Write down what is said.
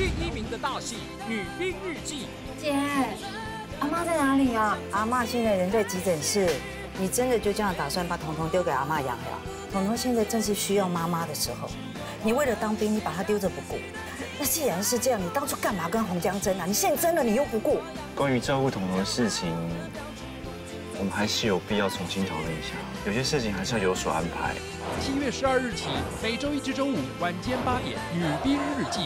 第一名的大戏《女兵日记》。姐，阿妈在哪里啊？阿妈现在人在急诊室。你真的就这样打算把彤彤丢给阿妈养了？彤彤现在正是需要妈妈的时候，你为了当兵，你把她丢着不顾。那既然是这样，你当初干嘛跟洪江争啊？你现在争了，你又不顾。关于照顾彤彤的事情，我们还是有必要重新讨论一下。有些事情还是要有所安排。七月十二日起，每周一至周五晚间八点，《女兵日记》。